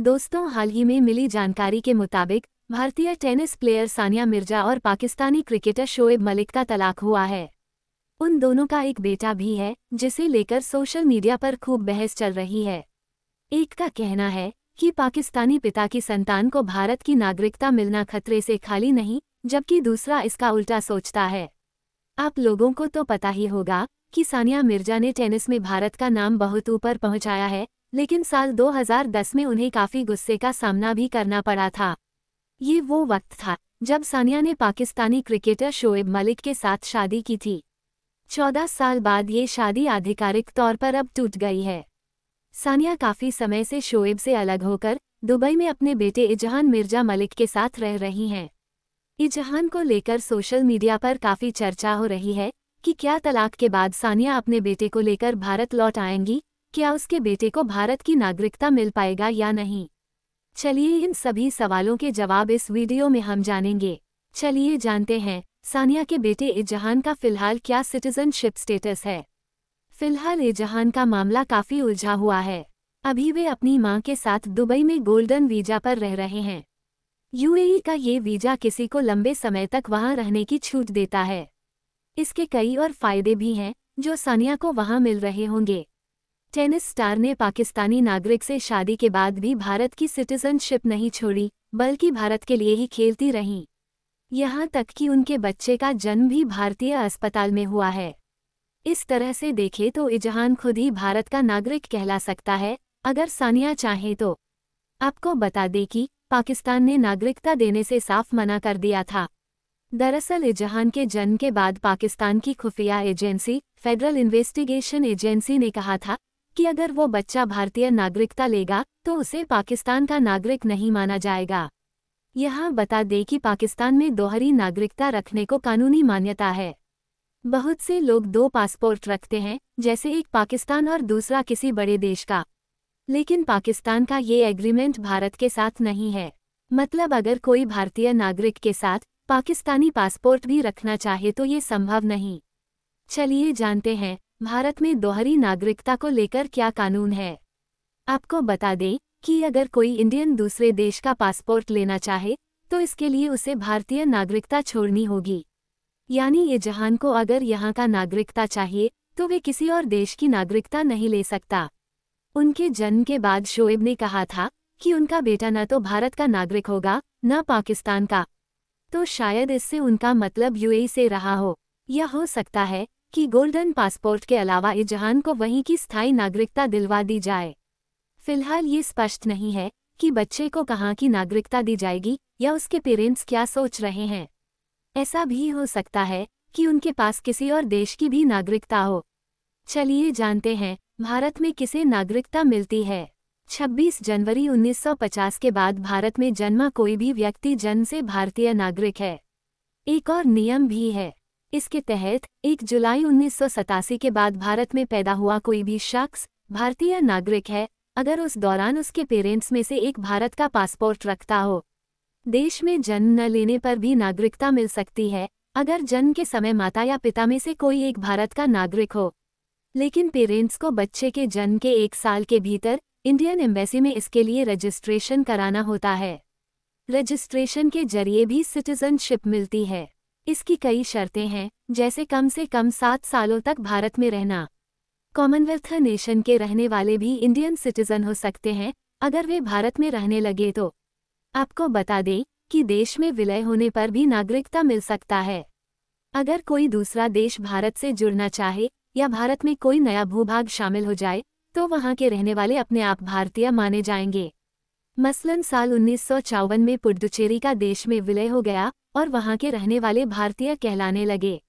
दोस्तों, हाल ही में मिली जानकारी के मुताबिक, भारतीय टेनिस प्लेयर सानिया मिर्ज़ा और पाकिस्तानी क्रिकेटर शोएब मलिक का तलाक हुआ है। उन दोनों का एक बेटा भी है, जिसे लेकर सोशल मीडिया पर खूब बहस चल रही है। एक का कहना है कि पाकिस्तानी पिता की संतान को भारत की नागरिकता मिलना खतरे से खाली नहीं, जबकि दूसरा इसका उल्टा सोचता है। आप लोगों को तो पता ही होगा कि सानिया मिर्ज़ा ने टेनिस में भारत का नाम बहुत ऊपर पहुँचाया है लेकिन साल 2010 में उन्हें काफ़ी गुस्से का सामना भी करना पड़ा था। ये वो वक्त था, जब सानिया ने पाकिस्तानी क्रिकेटर शोएब मलिक के साथ शादी की थी। चौदह साल बाद ये शादी आधिकारिक तौर पर अब टूट गई है। सानिया काफ़ी समय से शोएब से अलग होकर दुबई में अपने बेटे इजहान मिर्ज़ा मलिक के साथ रह रही हैं। इजहान को लेकर सोशल मीडिया पर काफ़ी चर्चा हो रही है कि क्या तलाक के बाद सानिया अपने बेटे को लेकर भारत लौट आएँगी क्या उसके बेटे को भारत की नागरिकता मिल पाएगा या नहीं? चलिए इन सभी सवालों के जवाब इस वीडियो में हम जानेंगे। चलिए जानते हैं, सानिया के बेटे इजहान का फ़िलहाल क्या सिटीजनशिप स्टेटस है? फ़िलहाल इजहान का मामला काफ़ी उलझा हुआ है। अभी वे अपनी माँ के साथ दुबई में गोल्डन वीज़ा पर रह रहे हैं। यूएई का ये वीज़ा किसी को लंबे समय तक वहाँ रहने की छूट देता है। इसके कई और फ़ायदे भी हैं, जो सानिया को वहाँ मिल रहे होंगे। टेनिस स्टार ने पाकिस्तानी नागरिक से शादी के बाद भी भारत की सिटीजनशिप नहीं छोड़ी, बल्कि भारत के लिए ही खेलती रहीं। यहाँ तक कि उनके बच्चे का जन्म भी भारतीय अस्पताल में हुआ है। इस तरह से देखे तो इजहान खुद ही भारत का नागरिक कहला सकता है, अगर सानिया चाहे तो। आपको बता दे कि पाकिस्तान ने नागरिकता देने से साफ़ मना कर दिया था। दरअसल इजहान के जन्म के बाद पाकिस्तान की खुफिया एजेंसी, फेडरल इन्वेस्टिगेशन एजेंसी ने कहा था कि अगर वो बच्चा भारतीय नागरिकता लेगा तो उसे पाकिस्तान का नागरिक नहीं माना जाएगा। यहाँ बता दें कि पाकिस्तान में दोहरी नागरिकता रखने को कानूनी मान्यता है। बहुत से लोग दो पासपोर्ट रखते हैं, जैसे एक पाकिस्तान और दूसरा किसी बड़े देश का। लेकिन पाकिस्तान का ये एग्रीमेंट भारत के साथ नहीं है। मतलब अगर कोई भारतीय नागरिक के साथ पाकिस्तानी पासपोर्ट भी रखना चाहे तो ये संभव नहीं। चलिए जानते हैं भारत में दोहरी नागरिकता को लेकर क्या कानून है? आपको बता दें कि अगर कोई इंडियन दूसरे देश का पासपोर्ट लेना चाहे तो इसके लिए उसे भारतीय नागरिकता छोड़नी होगी। यानी ये जहान को अगर यहाँ का नागरिकता चाहिए तो वे किसी और देश की नागरिकता नहीं ले सकता। उनके जन्म के बाद शोएब ने कहा था कि उनका बेटा न तो भारत का नागरिक होगा, न पाकिस्तान का। तो शायद इससे उनका मतलब यूएई से रहा हो। यह हो सकता है कि गोल्डन पासपोर्ट के अलावा इजहान को वहीं की स्थायी नागरिकता दिलवा दी जाए। फ़िलहाल ये स्पष्ट नहीं है कि बच्चे को कहाँ की नागरिकता दी जाएगी या उसके पेरेंट्स क्या सोच रहे हैं। ऐसा भी हो सकता है कि उनके पास किसी और देश की भी नागरिकता हो। चलिए जानते हैं, भारत में किसे नागरिकता मिलती है। 26 जनवरी 1950 के बाद भारत में जन्मा कोई भी व्यक्ति जन्म से भारतीय नागरिक है। एक और नियम भी है। इसके तहत 1 जुलाई उन्नीस सौ सतासी के बाद भारत में पैदा हुआ कोई भी शख्स, भारतीय नागरिक है, अगर उस दौरान उसके पेरेंट्स में से एक भारत का पासपोर्ट रखता हो। देश में जन्म न लेने पर भी नागरिकता मिल सकती है, अगर जन्म के समय माता या पिता में से कोई एक भारत का नागरिक हो। लेकिन पेरेंट्स को बच्चे के जन्म के एक साल के भीतर, इंडियन एम्बेसी में इसके लिए रजिस्ट्रेशन कराना होता है। रजिस्ट्रेशन के ज़रिए भी सिटीजनशिप मिलती है। इसकी कई शर्तें हैं, जैसे कम से कम सात सालों तक भारत में रहना। कॉमनवेल्थ नेशन के रहने वाले भी इंडियन सिटीजन हो सकते हैं, अगर वे भारत में रहने लगे तो। आपको बता दें कि देश में विलय होने पर भी नागरिकता मिल सकता है। अगर कोई दूसरा देश भारत से जुड़ना चाहे, या भारत में कोई नया भूभाग शामिल हो जाए तो वहाँ के रहने वाले अपने आप भारतीय माने जाएँगे। मसलन साल उन्नीस सौ चौवन में पुडुचेरी का देश में विलय हो गया और वहाँ के रहने वाले भारतीय कहलाने लगे।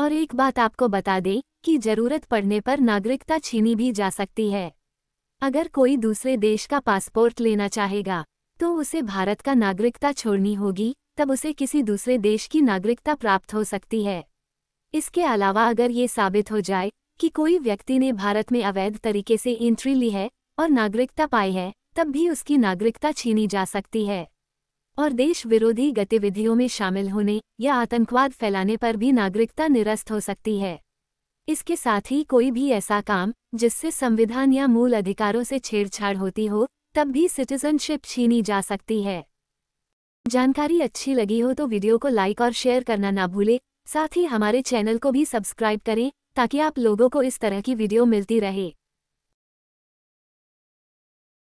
और एक बात आपको बता दें कि ज़रूरत पड़ने पर नागरिकता छीनी भी जा सकती है। अगर कोई दूसरे देश का पासपोर्ट लेना चाहेगा तो उसे भारत का नागरिकता छोड़नी होगी, तब उसे किसी दूसरे देश की नागरिकता प्राप्त हो सकती है। इसके अलावा अगर ये साबित हो जाए कि कोई व्यक्ति ने भारत में अवैध तरीके से एंट्री ली है और नागरिकता पाई है तब भी उसकी नागरिकता छीनी जा सकती है। और देश विरोधी गतिविधियों में शामिल होने या आतंकवाद फैलाने पर भी नागरिकता निरस्त हो सकती है। इसके साथ ही कोई भी ऐसा काम, जिससे संविधान या मूल अधिकारों से छेड़छाड़ होती हो, तब भी सिटीजनशिप छीनी जा सकती है। जानकारी अच्छी लगी हो तो वीडियो को लाइक और शेयर करना ना भूलें। साथ ही हमारे चैनल को भी सब्सक्राइब करें, ताकि आप लोगों को इस तरह की वीडियो मिलती रहे।